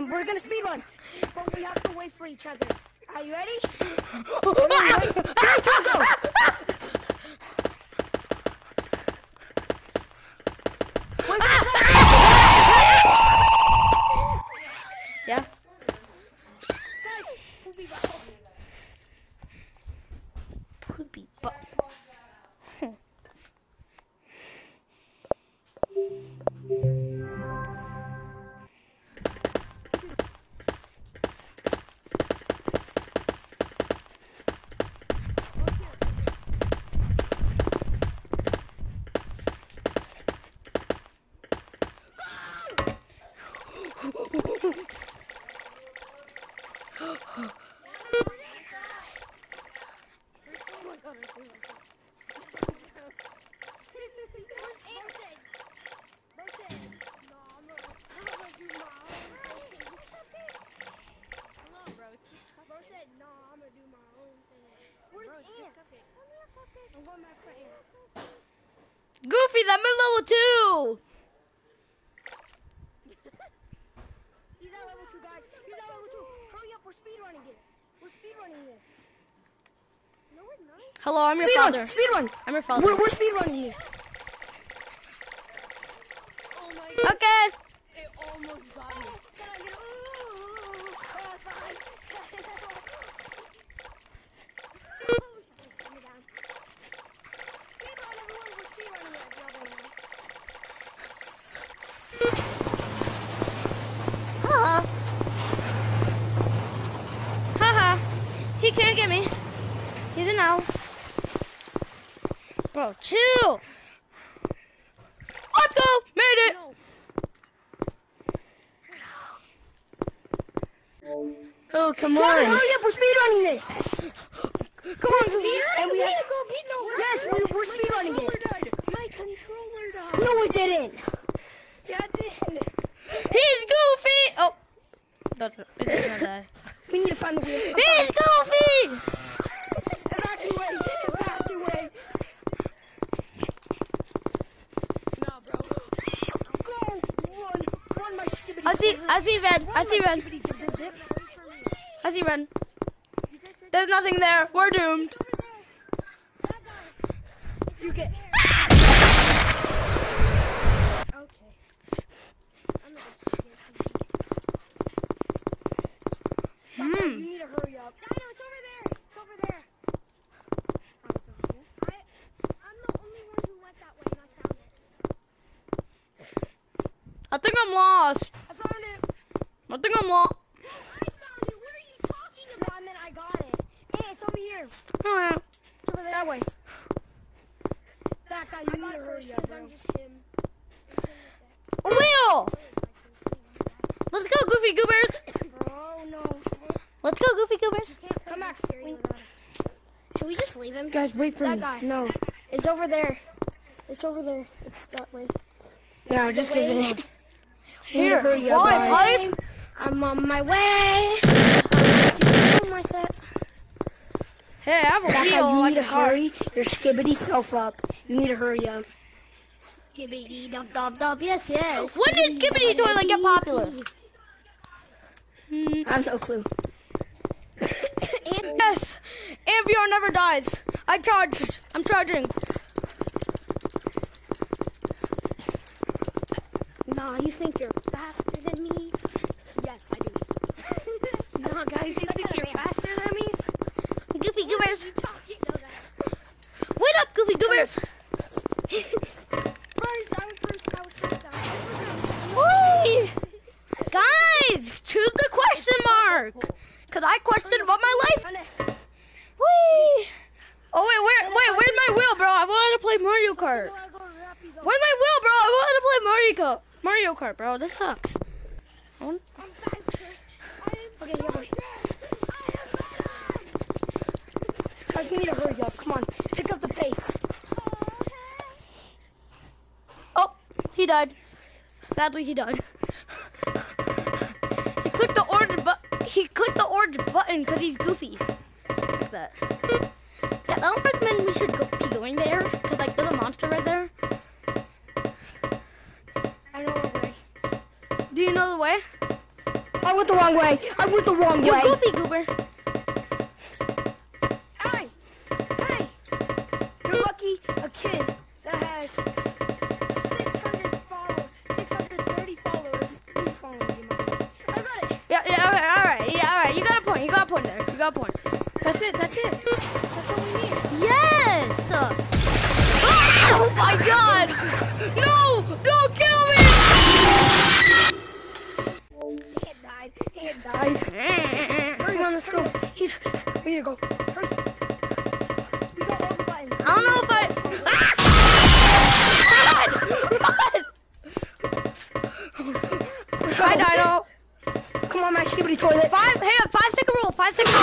Um, we're gonna speed run, but we have to wait for each other. Are you ready? Ready? Three, two, go! Wait, wait, wait. Yeah. Guys, we'll be back. Poopy butt. Goofy, I'm at level two. He's at level two, guys. He's at level two. Hurry up, we're speedrunning it. We're speedrunning this. No, we're not. Hello, I'm your father. run, speed run. I'm your father. We're, we're speedrunning it. Oh my god, Okay. it almost got me. Can I get Ooh, oh, fine. Calm me down. Speedrun, everyone. We're speedrunning it. Blah, blah, blah. Haha. Haha. He can't get me. He's an owl. Bro, chill. Let's go. Made it. Oh, come on. Hurry up, we're speedrunning this. Come on, Goofy. And we have to go beat no. Yes, we, we're speedrunning it. My controller died. No, it didn't. Yeah, it did. He's Goofy. Oh. That's, it does not die. We need to find the wheel. He's Goofy. Evacuate! Evacuate! Nah, bro. Go! Run! Run, my skibidi. I see, I see red. I see red. I see red. There's nothing there. We're doomed. You get. Okay. I'm not gonna get some- Hmm. You need to hurry up. Dino, it's over there. It's over there. Oh, it's over here. I, I'm the only one who went that way and I found it. I think I'm lost. I found it. I think I'm lost. I found it. What are you talking about? I meant I got it. Hey, it's over here. Oh, yeah. It's over there. That way. That guy, you need to hurry up, bro. I'm just him. Wheel. Let's go, Goofy Goobers. Bro, no. Let's go, Goofy Goobers. Come back. We, should we just leave him? Guys, wait for that me. Guy. No. It's over there. It's over there. It's that way. Yeah, just give it him. Here, hurry up, boy, guys. pipe. I'm on my way. My set. Hey, I have a That guy, wheel you like need to hurry your skibidi self up. You need to hurry up. Skibidi dub dub dub. Yes, yes. When did Skibidi Toilet get popular? I have no clue. Yes, Ambior never dies. I charged. I'm charging. Nah, you think you're faster than me? Yes, I do. nah, guys, you think you're faster than me? Goofy Goobers. Wait up, Goofy Goobers. First, I was first. I was first. I was Whee! Guys, choose the question mark. Cause I questioned about my life. Whee! Oh wait, where? Wait, where's my wheel, bro? I wanted to play Mario Kart. Where's my wheel, bro? I wanted to play Mario Kart. Mario Kart, bro. This sucks. I want- I'm faster. I am okay, yeah, wait. Guys, you need to hurry up. Come on, pick up the pace. Oh, he died. Sadly, he died. He clicked the orange button because he's goofy. Like that. Yeah, I don't recommend we should go, be going there because like there's a monster right there. I know the way. Do you know the way? I went the wrong way. I went the wrong way. You way. goofy goober. Hey, hey, you're lucky a kid point there. You got a point. That's it. That's it. That's all we need. Yes. Ah! Oh my God! No! Don't kill me! He died. He died. Hurry, on, let's go. He's. We need to go. Hurry. We got all the buttons. I don't know if I. Ah! Run! Run! Hi, Dino. Come on, my skibidi toilet. Five. Hey, five Five second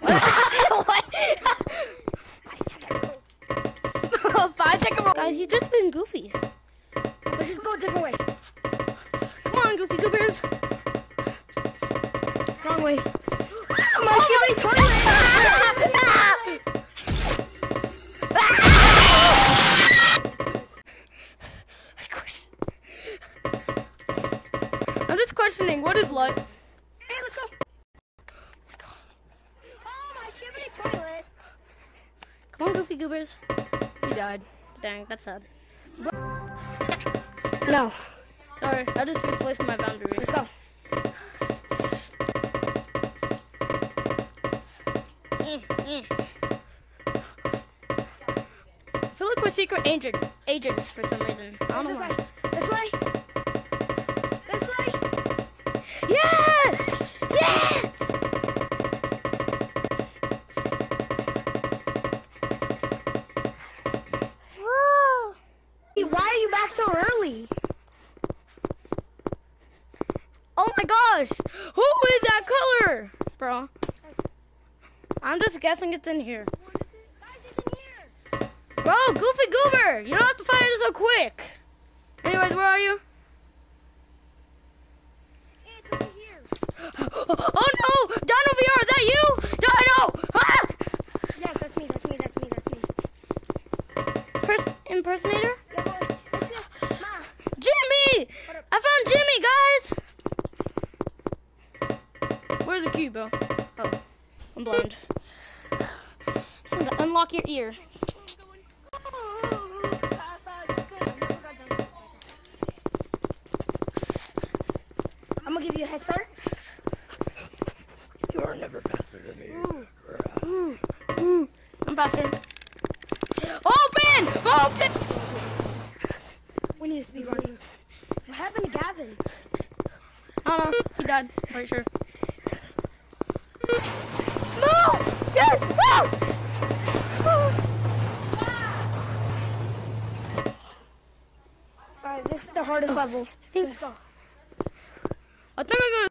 what? Oh, five second rule. Guys, you've just been goofy. Let's just go a different way. Come on, goofy goobers. Wrong way. Oh, my oh, skibidi toilet. I'm just questioning what is life. Hey, let's go. Oh, my skibidi toilet. Come on, goofy goobers. He died. Dang, that's sad. No. Sorry, I just replaced my boundary. Let's go. I feel like we're secret agent agents for some reason. I don't know why. way. This way. That color? Bro. I'm just guessing it's in here. Guys, it's in here. Bro, Goofy Goober! You don't have to find it so quick! Anyways, where are you? It's over here. Oh no! Dino VR, is that you? Dino! Ah! Yes, that's me. That's me. That's me. That's me. Pers- impersonator? Yeah, boy. That's it. Ma. Jimmy! I found Jimmy, guys! Where's the key, bro? Oh, I'm blind. Time to unlock your ear. I'm gonna give you a head start. You are never faster than me. I'm faster. Open! Open! We need a speed run. What happened to Gavin? I don't know. He died. Pretty sure. No! Get out! Alright, this is the hardest oh, level. Let's go. I think I got.